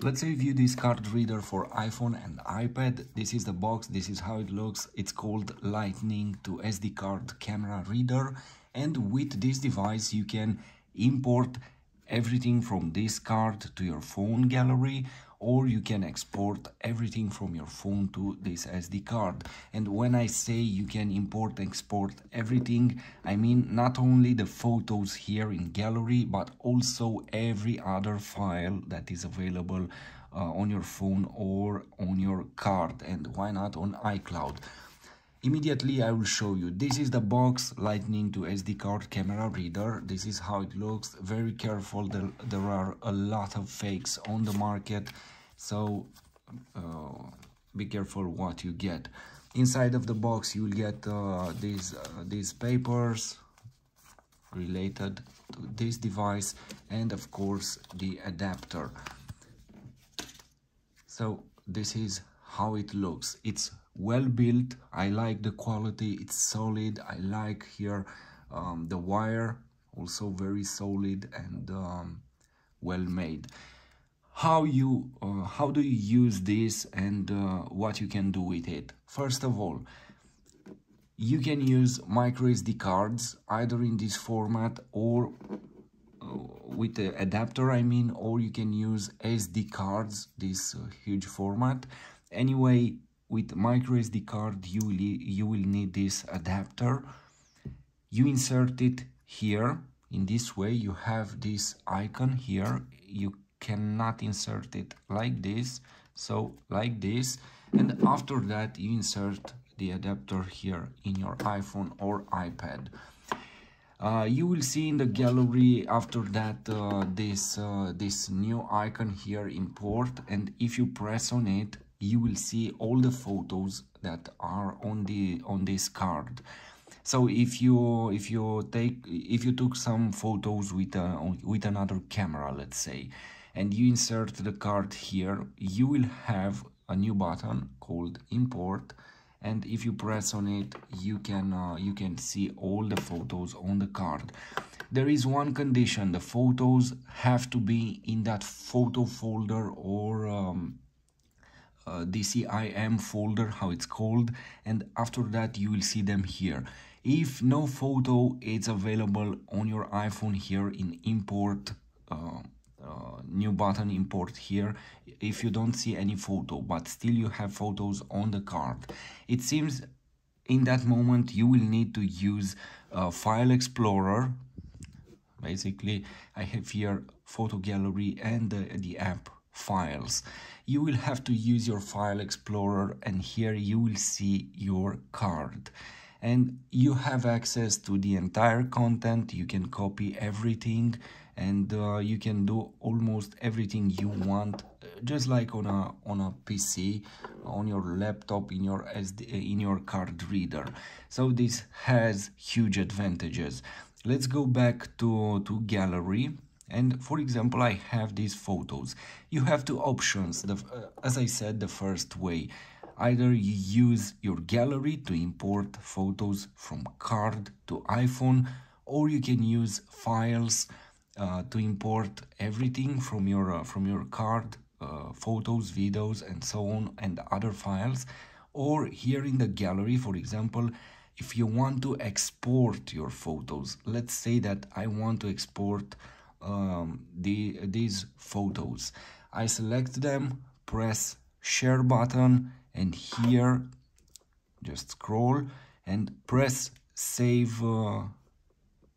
let's review this card reader for iphone and ipad this is the box this is how it looks. It's called lightning to sd card camera reader. And with this device you can import everything from this card to your phone gallery or you can export everything from your phone to this SD card. And when I say you can import export everything, I mean not only the photos here in gallery, but also every other file that is available uh, on your phone or on your card and why not on iCloud. Immediately I will show you. This is the box lightning to SD card camera reader. This is how it looks. Very careful. There, there are a lot of fakes on the market. So uh, be careful what you get. Inside of the box you will get uh, these, uh, these papers related to this device and of course the adapter. So this is how it looks. It's well built. I like the quality. It's solid. I like here um, the wire also very solid and um, well made. How you uh, how do you use this and uh, what you can do with it? First of all you can use micro sd cards either in this format or uh, with the adapter i mean or you can use sd cards this uh, huge format. Anyway with micro SD card you will, you will need this adapter. You insert it here. In this way you have this icon here. You cannot insert it like this. So like this. And after that you insert the adapter here in your iPhone or iPad. Uh, you will see in the gallery after that uh, this uh, this new icon here import and if you press on it you will see all the photos that are on the on this card. So if you if you take if you took some photos with a, with another camera let's say and you insert the card here you will have a new button called import. And if you press on it you can uh, you can see all the photos on the card. There is one condition. The photos have to be in that photo folder or um, uh, DCIM folder, how it's called, and after that you will see them here. If no photo is available on your iPhone here in import, uh, uh, new button import here, if you don't see any photo, but still you have photos on the card, it seems in that moment you will need to use File Explorer. Basically, I have here photo gallery and the app files. You will have to use your file explorer and here you will see your card. And you have access to the entire content. You can copy everything and uh, you can do almost everything you want just like on a on a pc on your laptop in your SD, in your card reader. So this has huge advantages. Let's go back to to gallery and for example i have these photos. You have two options. The, uh, as i said the first way either you use your gallery to import photos from card to iphone or you can use files uh, to import everything from your uh, from your card uh, photos videos and so on and other files. Or here in the gallery for example if you want to export your photos let's say that i want to export um, the these photos. I select them press share button and here just scroll and press save uh,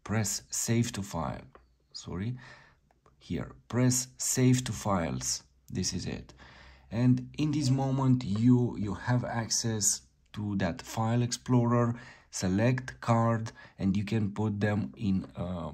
press save to file. Sorry. Here press save to files. This is it. And in this moment you you have access to that file explorer select card and you can put them in uh,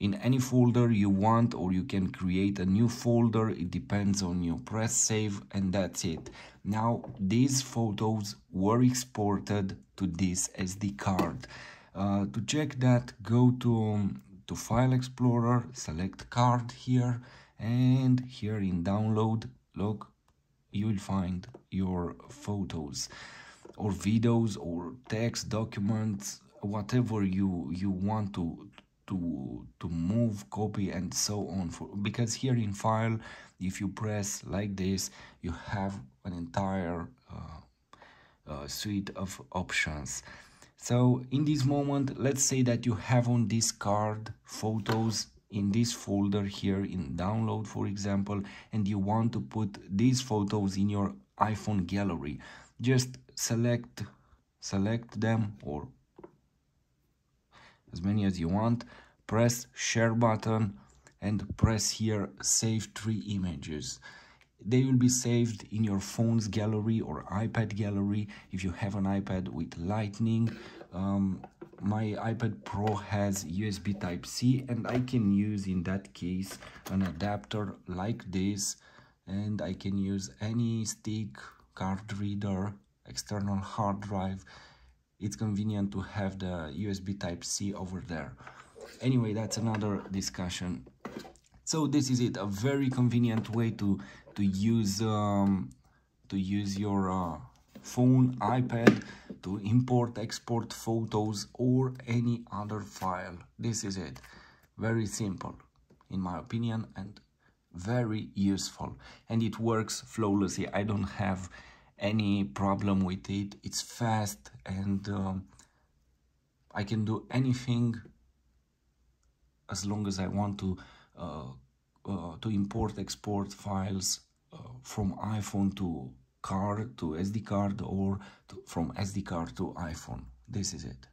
in any folder you want or you can create a new folder. It depends on you press save and that's it. Now these photos were exported to this SD card. Uh, to check that go to to file explorer select card here and here in download look you will find your photos or videos or text documents whatever you you want to to to move copy and so on for because here in file if you press like this you have an entire uh, uh, suite of options. So in this moment let's say that you have on this card photos in this folder here in download for example and you want to put these photos in your iphone gallery. Just select select them or as many as you want. Press share button and press here save three images. They will be saved in your phone's gallery or ipad gallery. If you have an ipad with lightning um, my ipad pro has usb type c and i can use in that case an adapter like this. And i can use any stick card reader external hard drive it's convenient to have the USB Type-C over there. Anyway, that's another discussion. So this is it, a very convenient way to to use um, to use your uh, phone, iPad to import, export photos or any other file. This is it. Very simple, in my opinion, and very useful. And it works flawlessly. I don't have any problem with it it's fast and um, I can do anything as long as I want to uh, uh, to import export files uh, from iPhone to card to SD card or to, from SD card to iPhone. This is it